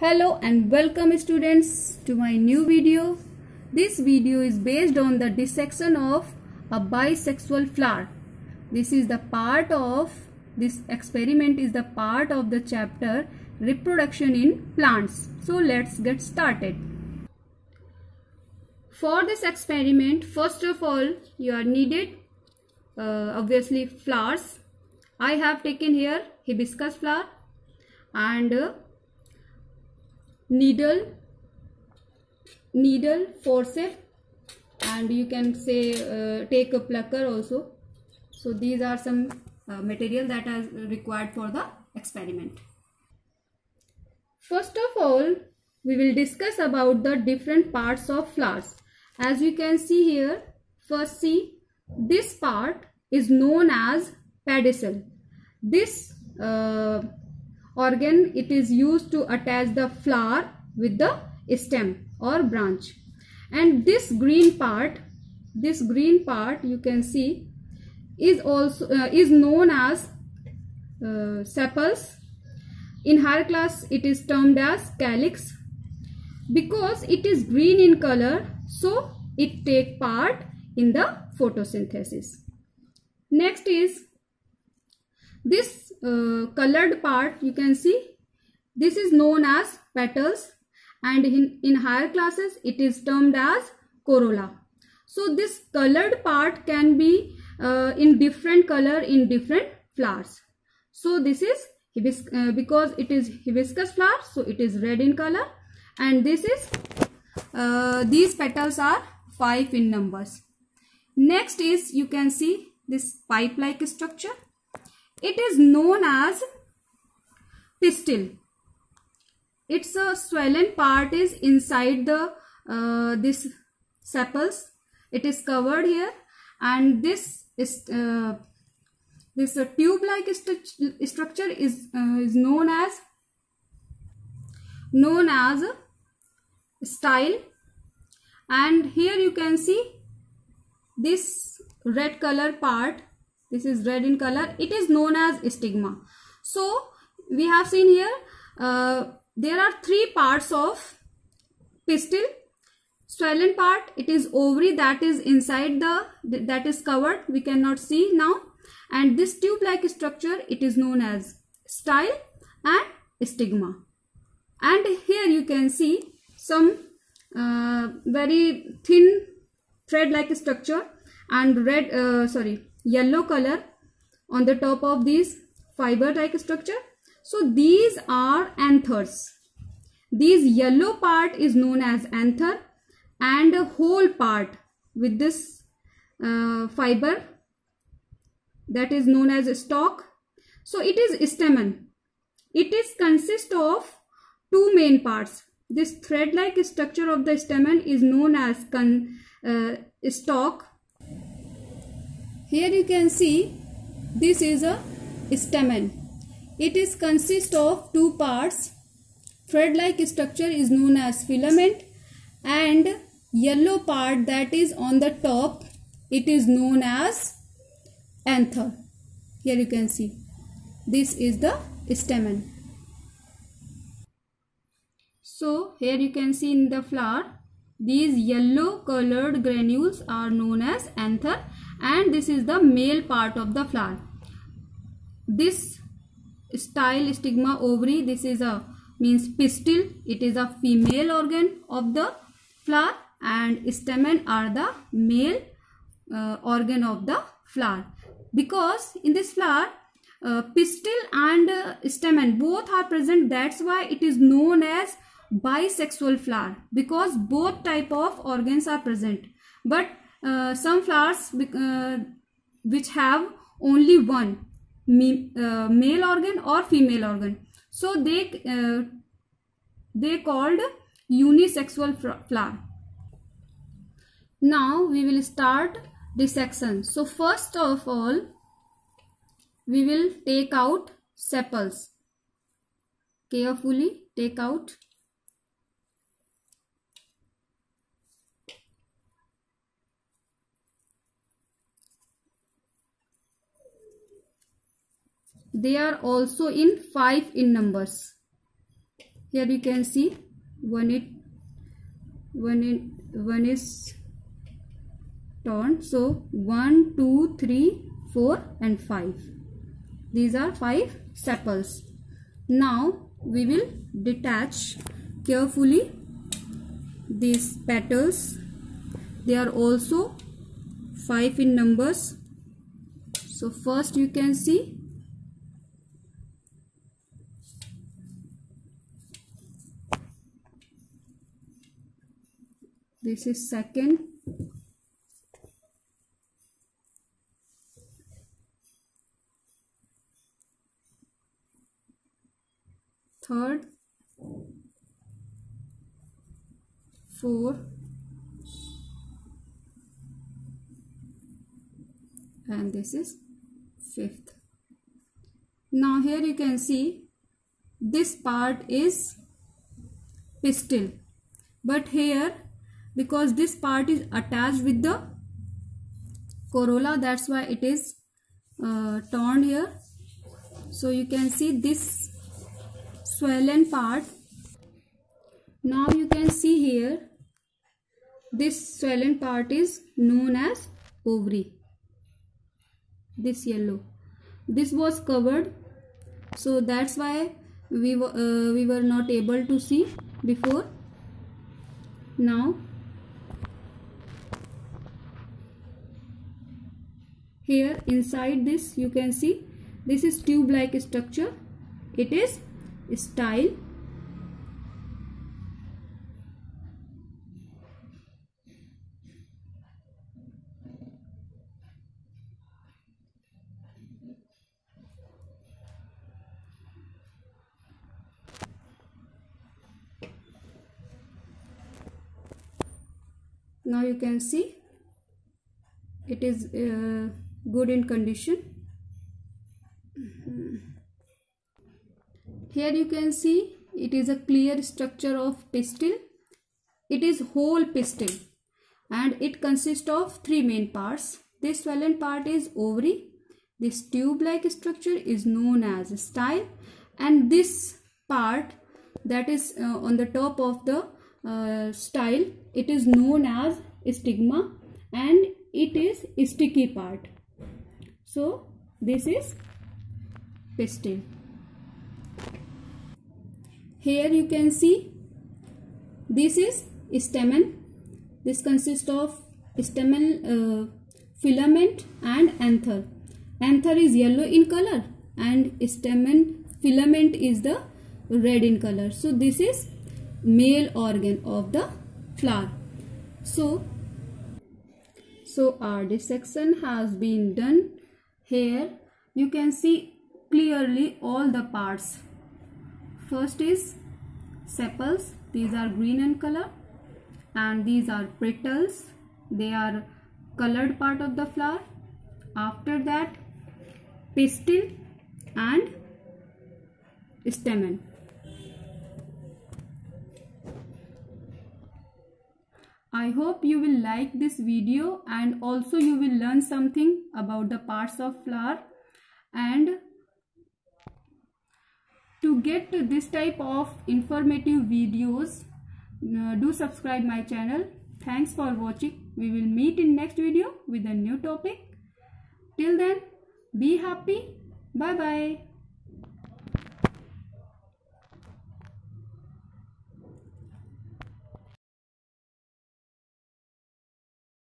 Hello and welcome students to my new video. This video is based on the dissection of a bisexual flower. This is the part of this experiment is the part of the chapter reproduction in plants. So let's get started. For this experiment first of all you are needed uh, obviously flowers. I have taken here hibiscus flower and uh, needle needle forceps and you can say uh, take a plucker also. So these are some uh, material are required for the experiment. First of all we will discuss about the different parts of flowers. As you can see here first see this part is known as pedicel. This uh, organ it is used to attach the flower with the stem or branch. And this green part this green part you can see is also uh, is known as uh, sepals. In higher class it is termed as calyx. Because it is green in color so it take part in the photosynthesis. Next is this uh, colored part you can see this is known as petals. And in, in higher classes it is termed as corolla. So this colored part can be uh, in different color in different flowers. So this is uh, because it is hibiscus flower so it is red in color. And this is uh, these petals are five in numbers. Next is you can see this pipe like structure it is known as pistil. Its a swollen part is inside the uh, this sepals. It is covered here, and this is uh, this uh, tube-like structure is uh, is known as known as style. And here you can see this red color part this is red in color. It is known as stigma. So we have seen here uh, there are three parts of pistil. Swollen part it is ovary that is inside the that is covered. We cannot see now. And this tube like structure it is known as style and stigma. And here you can see some uh, very thin thread like structure and red uh, sorry yellow color on the top of these fiber like structure. So these are anthers. This yellow part is known as anther and a whole part with this uh, fiber that is known as stalk. So it is stamen. It is consist of two main parts. This thread-like structure of the stamen is known as con, uh, stalk here you can see this is a stamen. It is consist of two parts. Thread-like structure is known as filament and yellow part that is on the top it is known as anther. Here you can see this is the stamen. So here you can see in the flower these yellow colored granules are known as anther and this is the male part of the flower. This style stigma ovary this is a means pistil. It is a female organ of the flower and stamen are the male uh, organ of the flower. Because in this flower uh, pistil and uh, stamen both are present that's why it is known as bisexual flower. Because both type of organs are present. But uh, some flowers uh, which have only one uh, male organ or female organ. So they uh, they called unisexual flower. Now we will start dissection. So first of all we will take out sepals. Carefully take out They are also in 5 in numbers. here you can see one it one it one is torn. So one two three four and five. These are five sepals. Now we will detach carefully these petals. They are also five in numbers. So first you can see this is second. Third. Four. And this is fifth. Now here you can see this part is pistil. But here because this part is attached with the corolla. That's why it is uh, torn here. So you can see this swollen part. Now you can see here this swollen part is known as ovary. This yellow. This was covered. So that's why we uh, we were not able to see before. Now here inside this you can see this is tube like structure. It is style. Now you can see it is uh, good in condition. Here you can see it is a clear structure of pistil. It is whole pistil and it consists of three main parts. This swollen part is ovary. This tube like structure is known as style. And this part that is uh, on the top of the uh, style it is known as stigma. And it is sticky part so this is pistil here you can see this is stamen. This consists of stamen uh, filament and anther. Anther is yellow in color and stamen filament is the red in color. So this is male organ of the flower. So so our dissection has been done here you can see clearly all the parts. First is sepals. These are green in color and these are petals. They are colored part of the flower. After that pistil and stamen I hope you will like this video and also you will learn something about the parts of flower and to get this type of informative videos uh, do subscribe my channel. Thanks for watching. We will meet in next video with a new topic. Till then be happy. Bye bye